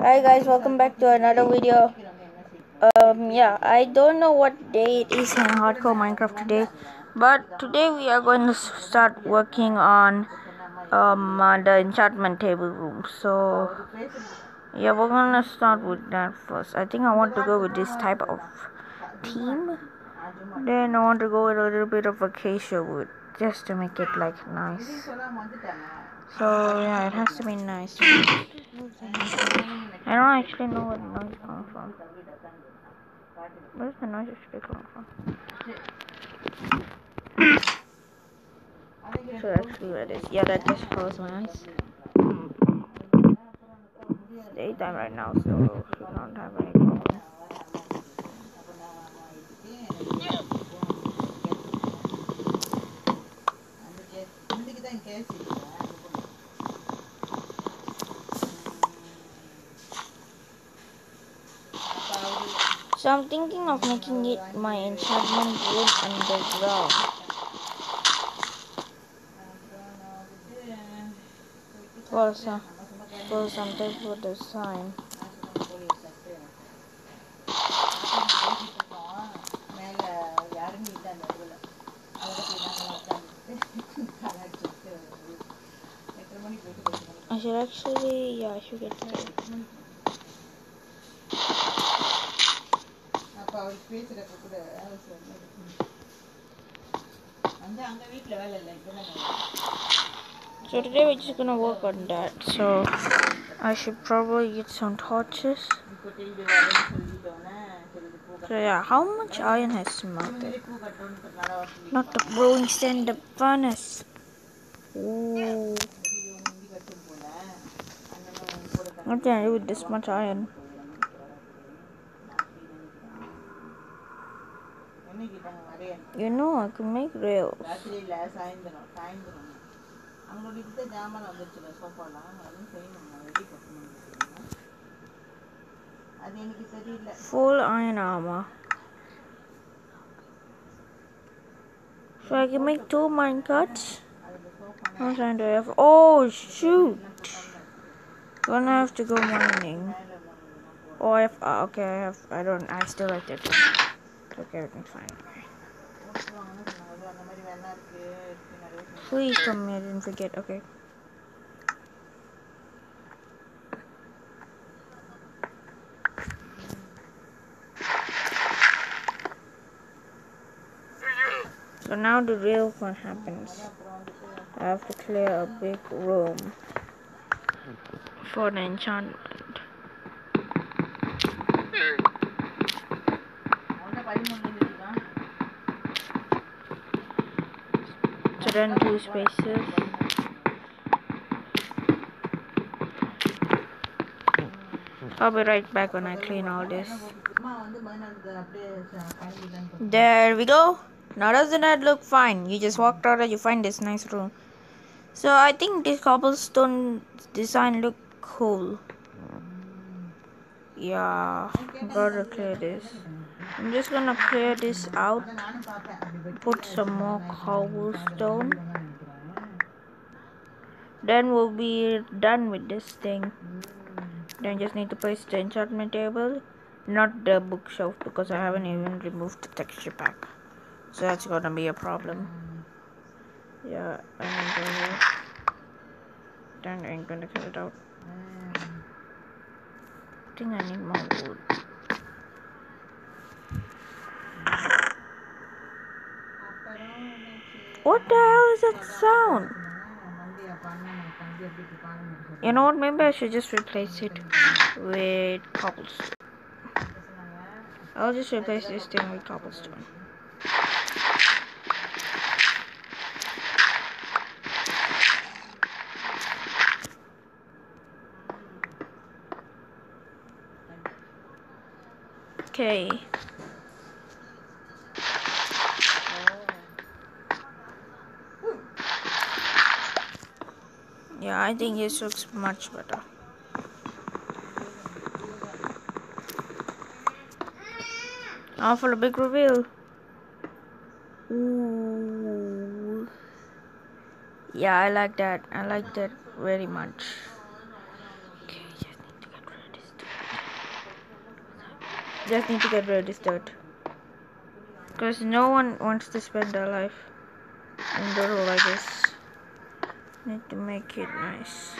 Hi guys, welcome back to another video. Um, yeah, I don't know what day it is in Hardcore Minecraft today, but today we are going to start working on um uh, the enchantment table room. So yeah, we're gonna start with that first. I think I want to go with this type of theme. Then I want to go with a little bit of acacia wood just to make it like nice. So yeah, it has to be nice. I don't actually know where the noise is coming from. Where's the noise actually coming from? So actually where it is. Yeah, that just closed my eyes. It's daytime right now, so should not have any problem. So I'm thinking of making it my enchantment room underground. For some, for some type of design. I should actually, yeah, I should get that. அப்ப அவருக்கு பேசுறப்ப கூட அவர் சொன்னாரு. அந்த அங்க வீட்ல வேலை இல்லை இங்கதான் வேலை. So today we're just gonna work on that. So I should probably get some torches. இப்போ திரும்பி வரேன்னு சொல்லிட்டோன்னே, சரி இது பூ So yeah, how much iron has smelted? கட்டி பூ கட்டணுன்றதுனால அவர் சொல்லி Not the brewing stand, the furnace. Ooh. ஐயோ, முந்தி கட்டும் போல அண்ணனும் கூட கட்டி What can I do with this much iron? you know I can make rails. Full iron armor. So I can make two minecarts I'm trying to have oh shoot. Gonna have to go mining? Oh I have, ah, okay I have I don't I still like that. Okay, everything's fine. போட்டுருவாங்கன்னு சொன்னாங்க அந்த மாதிரி வேணா இருக்கு இருக்கு நிறைய சொன்னாங்க. Please tell me I didn't forget. Okay. So now the real fun happens. அப்புறம் வந்துட்டு I have to clear a big room for the enchantment. So two spaces. I'll be right back when I clean all this. There we go. Now doesn't that look fine? You just walked out and you find this nice room. So I think this cobblestone design look cool. Yeah, gotta clear this. I'm just gonna clear this out, put some more cobblestone. Then we'll be done with this thing. Then just need to place the enchantment table, not the bookshelf because I haven't even removed the texture pack. So that's gonna be a problem. Yeah, and uh, then I'm gonna cut it out. I think I need more wood. What the hell is that sound? You know what, maybe I should just replace it with cobblestone. I'll just replace this thing with cobblestone. Okay. Yeah, I think this looks much better. Now for the big reveal. Ooh. Yeah, I like that. I like that very much. Okay, just need to get rid of this dirt. Just need to get rid of this dirt. Because no one wants to spend their life in the like this. Need to make it nice.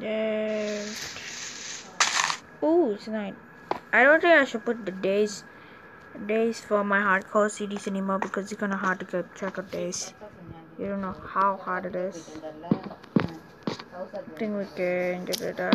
There. Ooh, it's night. I don't think I should put the days days for my hardcore CDs anymore because it's kinda hard to keep track of days. You don't know how hard it is. I think we can get rid of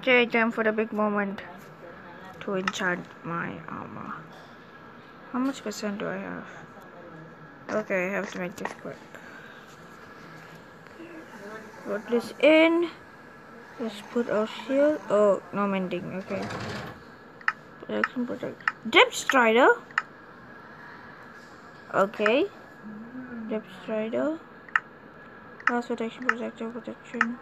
Okay, time for the big moment to enchant my armor. How much percent do I have? Okay, I have to make this quick. Put this in. Let's put our shield. Oh, no mending. Okay. Protection, protect. Depth Strider. Okay. Depth Strider. Last protection, protector, protection.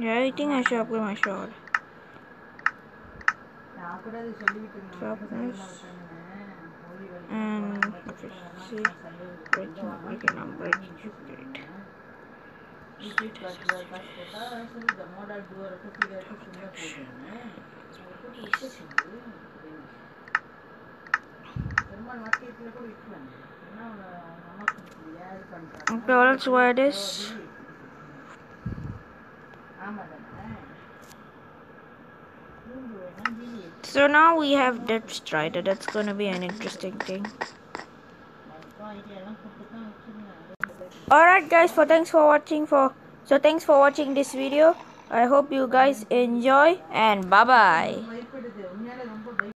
Yeah, I think I should upgrade my shot. Sharpness and efficiency. Breaking, breaking, I'm breaking you great. Okay, well, that's why it is. So now we have Depth Strider. That's gonna be an interesting thing. Alright guys, for thanks for watching for so thanks for watching this video. I hope you guys enjoy and bye bye.